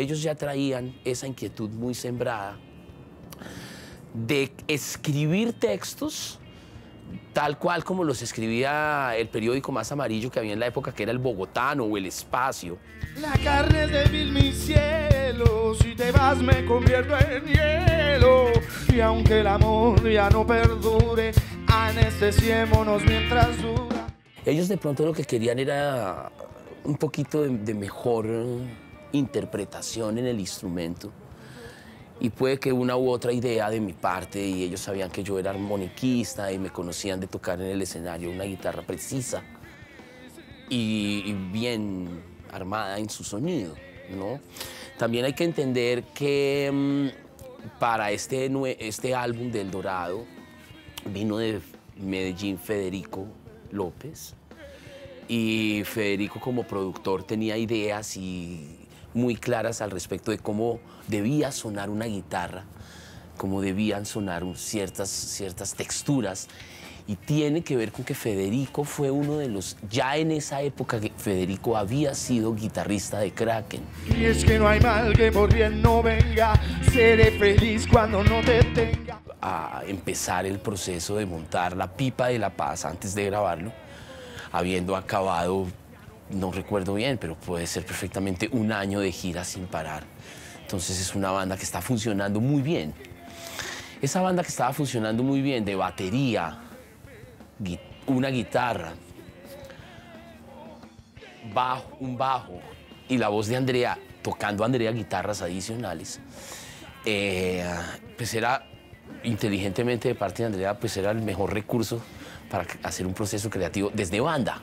ellos ya traían esa inquietud muy sembrada de escribir textos tal cual como los escribía el periódico más amarillo que había en la época, que era el Bogotano o el Espacio. La carne es débil, mi cielo, si te vas me convierto en hielo. Y aunque el amor ya no perdure, anestesiémonos mientras dura. Ellos de pronto lo que querían era un poquito de, de mejor interpretación en el instrumento y puede que una u otra idea de mi parte y ellos sabían que yo era armoniquista y me conocían de tocar en el escenario una guitarra precisa y, bien armada en su sonido, ¿no? También hay que entender que mm, para este, este álbum del Dorado vino de Medellín Federico López y Federico como productor tenía ideas y muy claras al respecto de cómo debía sonar una guitarra, cómo debían sonar ciertas, ciertas texturas. Y tiene que ver con que Federico fue uno de los, ya en esa época que Federico había sido guitarrista de Kraken. Y es que no hay mal que por bien no venga, seré feliz cuando no te tenga. A empezar el proceso de montar la pipa de la paz antes de grabarlo, habiendo acabado no recuerdo bien, pero puede ser perfectamente un año de gira sin parar. Entonces es una banda que está funcionando muy bien. Esa banda que estaba funcionando muy bien de batería, una guitarra, bajo, un bajo y la voz de Andrea tocando Andrea guitarras adicionales, eh, pues era inteligentemente de parte de Andrea, pues era el mejor recurso para hacer un proceso creativo desde banda.